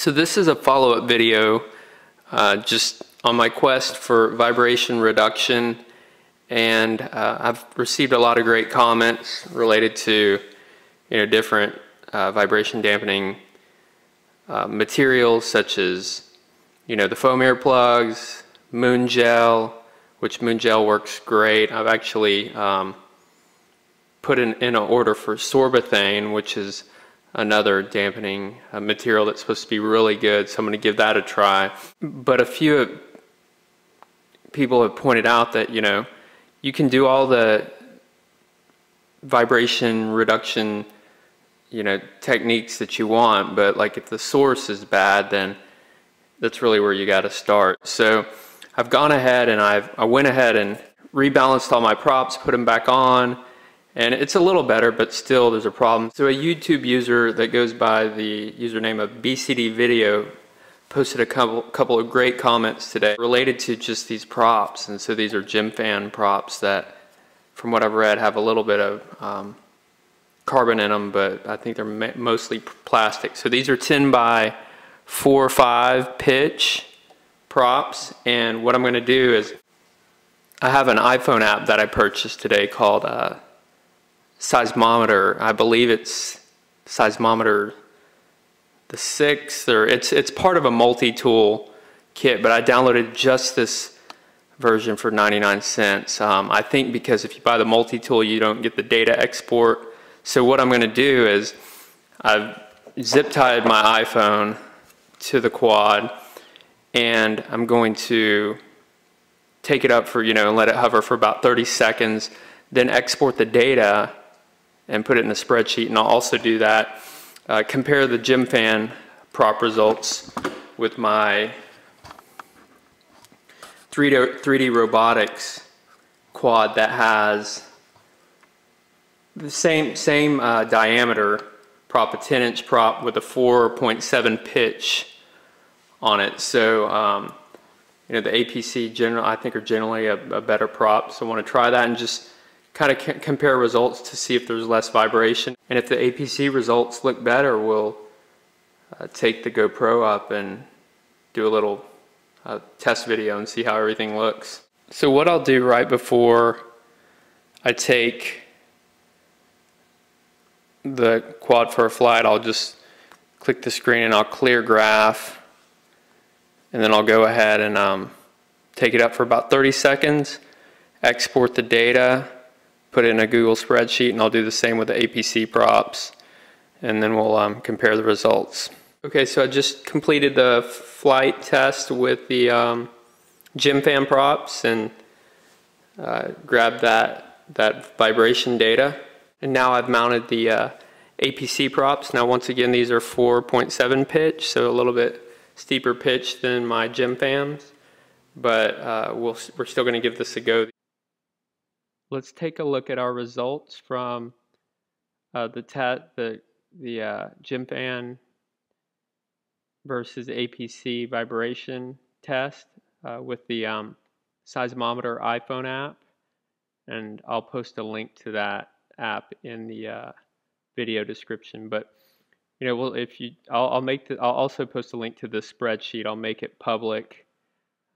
So this is a follow-up video uh, just on my quest for vibration reduction and uh, I've received a lot of great comments related to you know different uh, vibration dampening uh, materials such as you know the foam earplugs, moon gel, which moon gel works great. I've actually um, put in, in an order for sorbothane, which is another dampening uh, material that's supposed to be really good. So I'm going to give that a try. But a few people have pointed out that, you know, you can do all the vibration reduction, you know, techniques that you want, but like if the source is bad, then that's really where you got to start. So I've gone ahead and I've, I went ahead and rebalanced all my props, put them back on, and it's a little better, but still there's a problem. So a YouTube user that goes by the username of BCD Video posted a couple, couple of great comments today related to just these props. And so these are Gemfan props that, from what I've read, have a little bit of um, carbon in them, but I think they're mostly plastic. So these are 10 by 4 or 5 pitch props. And what I'm going to do is I have an iPhone app that I purchased today called uh, seismometer. I believe it's seismometer the sixth, or it's it's part of a multi-tool kit. But I downloaded just this version for 99 cents. Um, I think because if you buy the multi-tool, you don't get the data export. So what I'm going to do is I've zip tied my iPhone to the quad, and I'm going to take it up for you know and let it hover for about 30 seconds, then export the data and put it in a spreadsheet. And I'll also do that. Uh, compare the Gemfan prop results with my 3D, 3D robotics quad that has the same, same uh, diameter prop, a 10 inch prop with a 4.7 pitch on it. So, um, you know, the APC general, I think are generally a, a better prop. So I want to try that and just kind of compare results to see if there's less vibration. And if the APC results look better, we'll uh, take the GoPro up and do a little uh, test video and see how everything looks. So what I'll do right before I take the quad for a flight, I'll just click the screen and I'll clear graph and then I'll go ahead and um, take it up for about 30 seconds, export the data, put it in a Google spreadsheet, and I'll do the same with the APC props, and then we'll um, compare the results. Okay, so I just completed the flight test with the um, Gemfan props and uh, grabbed that, that vibration data. And now I've mounted the uh, APC props. Now once again, these are 4.7 pitch, so a little bit steeper pitch than my Gemfans, but uh, we'll, we're still gonna give this a go let's take a look at our results from uh, the the the uh, versus APC vibration test uh, with the um, seismometer iPhone app, and I'll post a link to that app in the uh, video description. But you know, well, if you, I'll, I'll make the, I'll also post a link to the spreadsheet. I'll make it public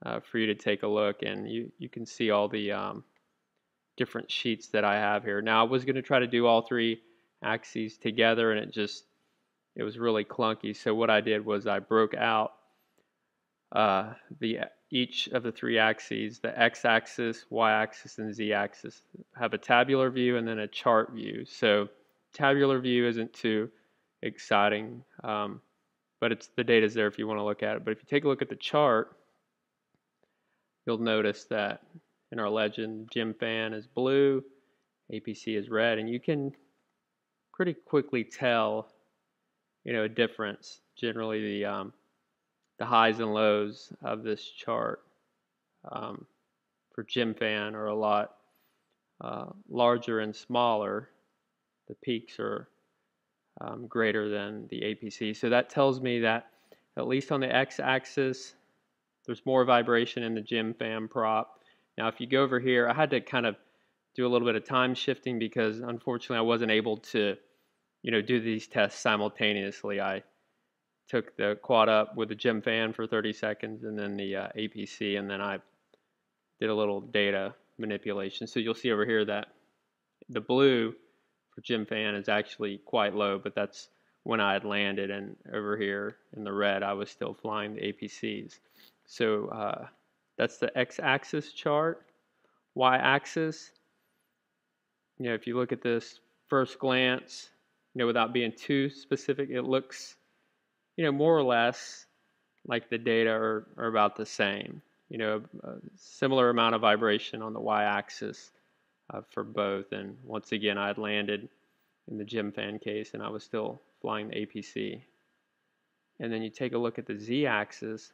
uh, for you to take a look, and you you can see all the um, different sheets that I have here. Now I was going to try to do all three axes together and it just, it was really clunky. So what I did was I broke out uh, the each of the three axes, the x-axis, y-axis, and z-axis, have a tabular view and then a chart view. So tabular view isn't too exciting, um, but it's the data's there if you want to look at it. But if you take a look at the chart, you'll notice that in our legend, Gemfan is blue, APC is red, and you can pretty quickly tell, you know, a difference. Generally, the um, the highs and lows of this chart um, for Gemfan are a lot uh, larger and smaller. The peaks are um, greater than the APC. So that tells me that at least on the x-axis, there's more vibration in the Gemfan prop now, if you go over here, I had to kind of do a little bit of time shifting because unfortunately I wasn't able to, you know, do these tests simultaneously. I took the quad up with the Gemfan for 30 seconds and then the uh, APC, and then I did a little data manipulation. So you'll see over here that the blue for Gemfan is actually quite low, but that's when I had landed, and over here in the red, I was still flying the APCs. So uh, that's the x-axis chart. Y-axis, you know, if you look at this first glance, you know, without being too specific, it looks, you know, more or less like the data are, are about the same. You know, a similar amount of vibration on the y-axis uh, for both. And once again, I had landed in the Gemfan case and I was still flying the APC. And then you take a look at the z-axis,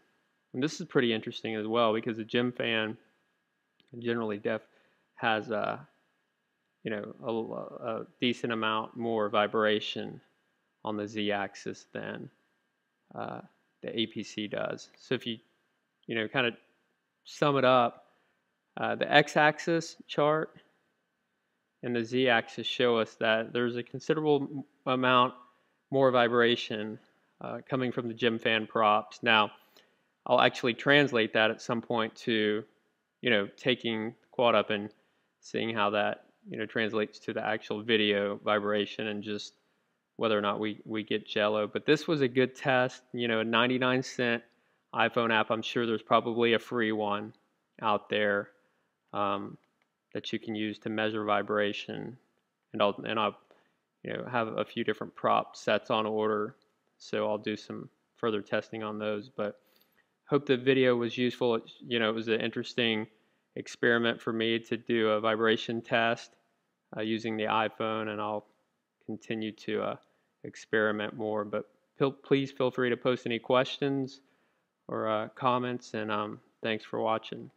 and this is pretty interesting as well because the Gemfan, generally def, has a you know a, a decent amount more vibration on the z-axis than uh, the APC does. So if you you know kind of sum it up, uh, the x-axis chart and the z-axis show us that there's a considerable amount more vibration uh, coming from the Gemfan props. Now, I'll actually translate that at some point to, you know, taking quad up and seeing how that, you know, translates to the actual video vibration and just whether or not we, we get jello. But this was a good test, you know, a 99 cent iPhone app. I'm sure there's probably a free one out there. Um, that you can use to measure vibration. And I'll, and I'll you know, have a few different prop sets on order. So I'll do some further testing on those. But hope the video was useful. It, you know, it was an interesting experiment for me to do a vibration test uh, using the iPhone, and I'll continue to uh, experiment more. But please feel free to post any questions or uh, comments, and um, thanks for watching.